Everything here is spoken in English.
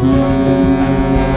Música